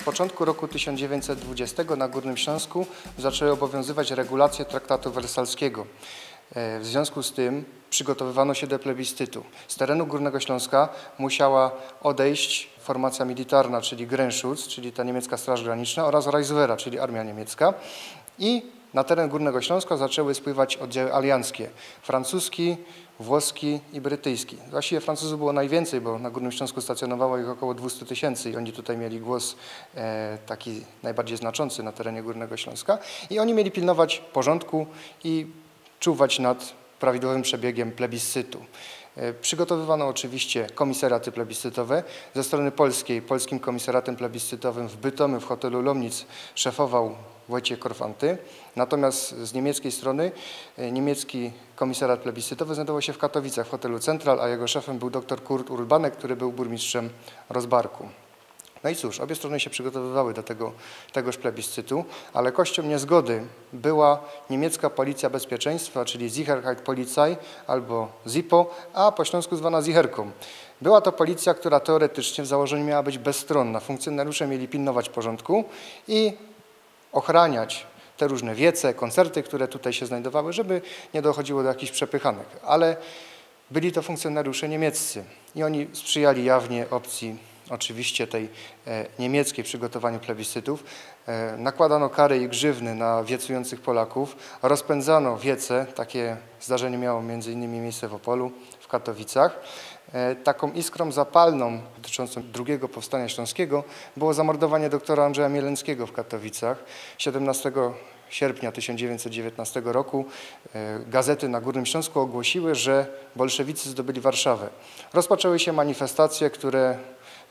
W początku roku 1920 na Górnym Śląsku zaczęły obowiązywać regulacje traktatu wersalskiego. E, W związku z tym przygotowywano się do plebiscytu. Z terenu Górnego Śląska musiała odejść formacja militarna, czyli Grenzschutz, czyli ta niemiecka Straż Graniczna oraz Reichswehra, czyli armia niemiecka. I na teren Górnego Śląska zaczęły spływać oddziały alianckie, francuski, włoski i brytyjski. Właściwie Francuzów było najwięcej, bo na Górnym Śląsku stacjonowało ich około 200 tysięcy i oni tutaj mieli głos e, taki najbardziej znaczący na terenie Górnego Śląska. I oni mieli pilnować porządku i czuwać nad prawidłowym przebiegiem plebiscytu. E, Przygotowywano oczywiście komisariaty plebiscytowe. Ze strony polskiej, polskim komisariatem plebiscytowym w Bytomiu w hotelu Lomnic szefował Wojciech Korfanty. Natomiast z niemieckiej strony e, niemiecki komisariat plebiscytowy znajdował się w Katowicach w hotelu Central, a jego szefem był dr Kurt Urbanek, który był burmistrzem Rozbarku. No i cóż, obie strony się przygotowywały do tego, tegoż plebiscytu, ale kością niezgody była niemiecka policja bezpieczeństwa, czyli Sicherheitspolizei albo ZIPO, a po śląsku zwana Zicherką. Była to policja, która teoretycznie w założeniu miała być bezstronna. Funkcjonariusze mieli pilnować porządku i ochraniać te różne wiece, koncerty, które tutaj się znajdowały, żeby nie dochodziło do jakichś przepychanek. Ale byli to funkcjonariusze niemieccy i oni sprzyjali jawnie opcji oczywiście tej e, niemieckiej przygotowaniu plebiscytów. E, nakładano kary i grzywny na wiecujących Polaków, rozpędzano wiece, takie zdarzenie miało między innymi miejsce w Opolu, w Katowicach. E, Taką iskrą zapalną dotyczącą drugiego powstania śląskiego było zamordowanie doktora Andrzeja Mieleńskiego w Katowicach 17 sierpnia 1919 roku e, gazety na Górnym Śląsku ogłosiły, że bolszewicy zdobyli Warszawę. Rozpoczęły się manifestacje, które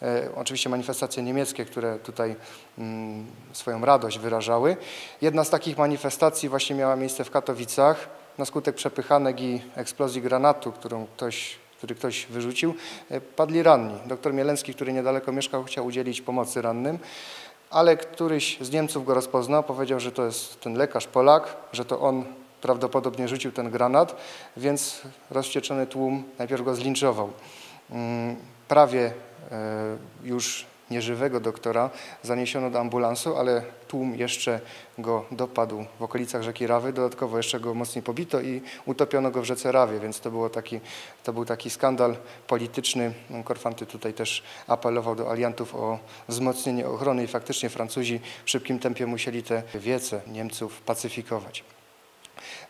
e, oczywiście manifestacje niemieckie, które tutaj mm, swoją radość wyrażały. Jedna z takich manifestacji właśnie miała miejsce w Katowicach. Na skutek przepychanek i eksplozji granatu, którą ktoś który ktoś wyrzucił, e, padli ranni. Doktor Mieleński, który niedaleko mieszkał, chciał udzielić pomocy rannym, ale któryś z Niemców go rozpoznał, powiedział, że to jest ten lekarz Polak, że to on prawdopodobnie rzucił ten granat, więc rozwścieczony tłum najpierw go zlinczował. Mm, Prawie e, już nieżywego doktora zaniesiono do ambulansu, ale tłum jeszcze go dopadł w okolicach rzeki Rawy. Dodatkowo jeszcze go mocniej pobito i utopiono go w rzece Rawie, więc to, było taki, to był taki skandal polityczny. Korfanty tutaj też apelował do aliantów o wzmocnienie ochrony i faktycznie Francuzi w szybkim tempie musieli te wiece Niemców pacyfikować.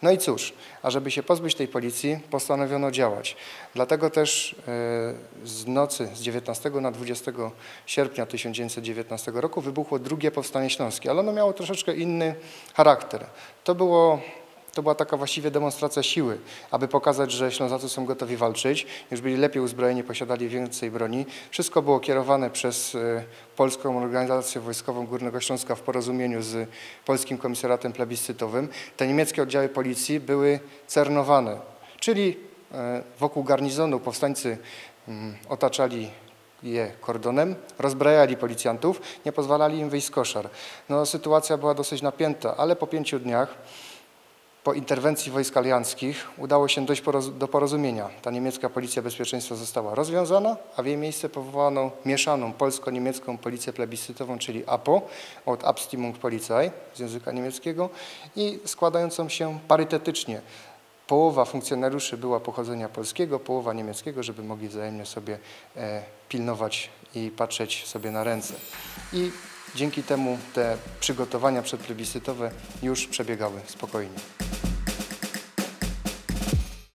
No i cóż, a żeby się pozbyć tej policji, postanowiono działać. Dlatego też e, z nocy z 19 na 20 sierpnia 1919 roku wybuchło drugie powstanie śląskie, ale ono miało troszeczkę inny charakter. To było to była taka właściwie demonstracja siły, aby pokazać, że Ślązacy są gotowi walczyć, już byli lepiej uzbrojeni, posiadali więcej broni. Wszystko było kierowane przez e, Polską Organizację Wojskową Górnego Śląska w porozumieniu z Polskim Komisariatem Plebiscytowym. Te niemieckie oddziały policji były cernowane, czyli e, wokół garnizonu powstańcy mm, otaczali je kordonem, rozbrajali policjantów, nie pozwalali im wyjść z koszar. No, sytuacja była dosyć napięta, ale po pięciu dniach po interwencji wojsk alianckich udało się dojść do porozumienia. Ta niemiecka policja bezpieczeństwa została rozwiązana, a w jej miejsce powołano mieszaną polsko-niemiecką policję plebiscytową, czyli APO, od Abstimmungspolizei z języka niemieckiego i składającą się parytetycznie. Połowa funkcjonariuszy była pochodzenia polskiego, połowa niemieckiego, żeby mogli wzajemnie sobie e, pilnować i patrzeć sobie na ręce. I dzięki temu te przygotowania przedplebiscytowe już przebiegały spokojnie.